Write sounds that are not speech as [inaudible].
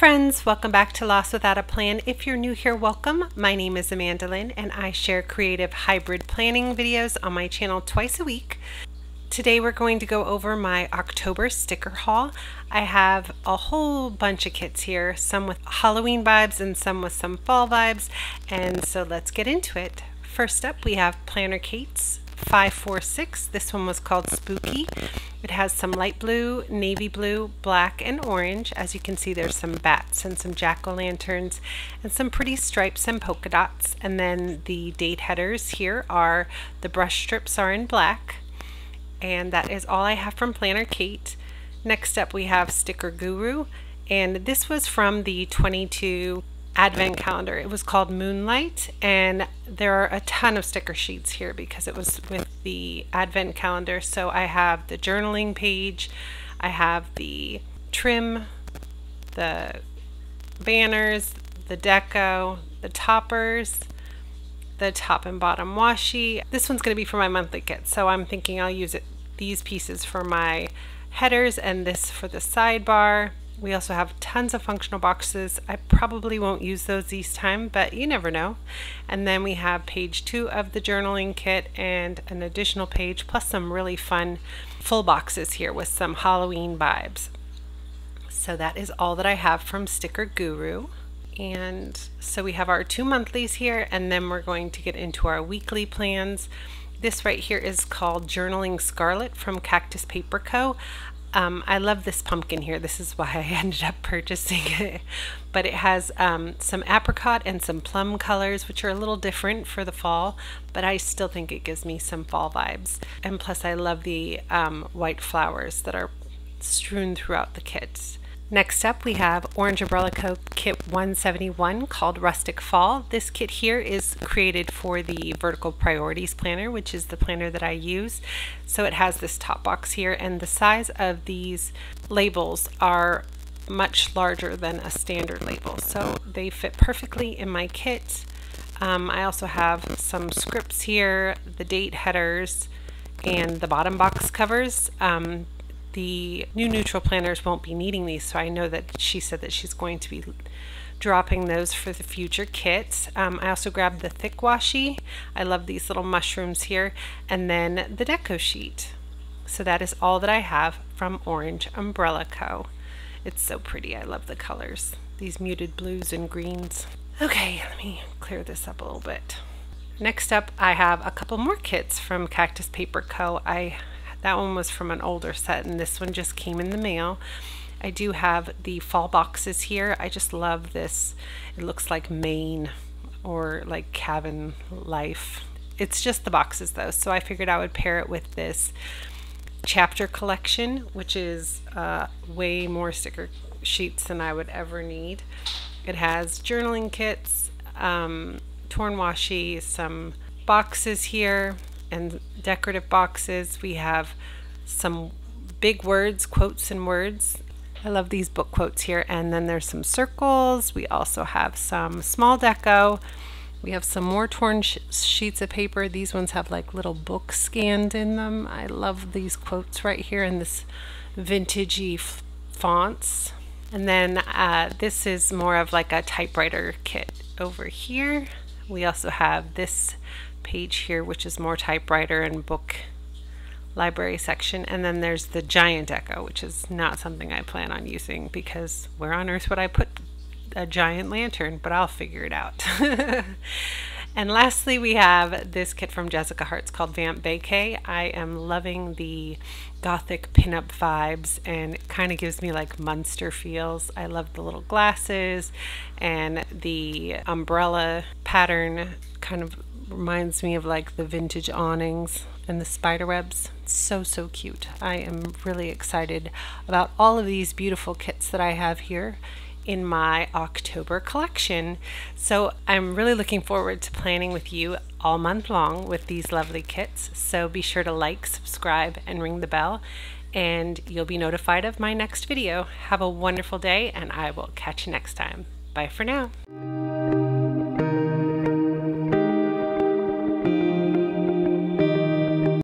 friends, welcome back to Lost Without a Plan. If you're new here, welcome. My name is Amanda Lynn and I share creative hybrid planning videos on my channel twice a week. Today we're going to go over my October sticker haul. I have a whole bunch of kits here, some with Halloween vibes and some with some fall vibes, and so let's get into it. First up we have Planner Kate's 546. This one was called Spooky. It has some light blue, navy blue, black, and orange. As you can see, there's some bats and some jack-o'-lanterns and some pretty stripes and polka dots. And then the date headers here are, the brush strips are in black. And that is all I have from Planner Kate. Next up, we have Sticker Guru. And this was from the 22 advent calendar. It was called Moonlight, and there are a ton of sticker sheets here because it was with the advent calendar. So I have the journaling page, I have the trim, the banners, the deco, the toppers, the top and bottom washi. This one's going to be for my monthly kit, so I'm thinking I'll use it these pieces for my headers and this for the sidebar. We also have tons of functional boxes. I probably won't use those this time, but you never know. And then we have page two of the journaling kit and an additional page, plus some really fun full boxes here with some Halloween vibes. So that is all that I have from Sticker Guru. And so we have our two monthlies here, and then we're going to get into our weekly plans. This right here is called Journaling Scarlett from Cactus Paper Co. Um, I love this pumpkin here. This is why I [laughs] ended up purchasing it. But it has um, some apricot and some plum colors, which are a little different for the fall, but I still think it gives me some fall vibes. And plus I love the um, white flowers that are strewn throughout the kits. Next up we have Orange Umbrella Co. Kit 171 called Rustic Fall. This kit here is created for the Vertical Priorities Planner, which is the planner that I use. So it has this top box here and the size of these labels are much larger than a standard label. So they fit perfectly in my kit. Um, I also have some scripts here, the date headers, and the bottom box covers. Um, the new neutral planners won't be needing these, so I know that she said that she's going to be dropping those for the future kits. Um, I also grabbed the thick washi. I love these little mushrooms here. And then the deco sheet. So that is all that I have from Orange Umbrella Co. It's so pretty. I love the colors. These muted blues and greens. Okay, let me clear this up a little bit. Next up, I have a couple more kits from Cactus Paper Co. I that one was from an older set and this one just came in the mail. I do have the fall boxes here. I just love this. It looks like Maine or like cabin life. It's just the boxes though, so I figured I would pair it with this chapter collection, which is uh, way more sticker sheets than I would ever need. It has journaling kits, um, torn washi, some boxes here, and decorative boxes. We have some big words, quotes and words. I love these book quotes here. And then there's some circles. We also have some small deco. We have some more torn sh sheets of paper. These ones have like little books scanned in them. I love these quotes right here in this vintagey fonts. And then uh, this is more of like a typewriter kit over here. We also have this page here, which is more typewriter and book library section. And then there's the giant echo, which is not something I plan on using because where on earth would I put a giant lantern? But I'll figure it out. [laughs] and lastly, we have this kit from Jessica Hearts called Vamp Vacay. I am loving the gothic pinup vibes and kind of gives me like Munster feels. I love the little glasses and the umbrella pattern kind of reminds me of like the vintage awnings and the spider webs. so, so cute. I am really excited about all of these beautiful kits that I have here in my October collection. So I'm really looking forward to planning with you all month long with these lovely kits. So be sure to like, subscribe, and ring the bell and you'll be notified of my next video. Have a wonderful day and I will catch you next time. Bye for now.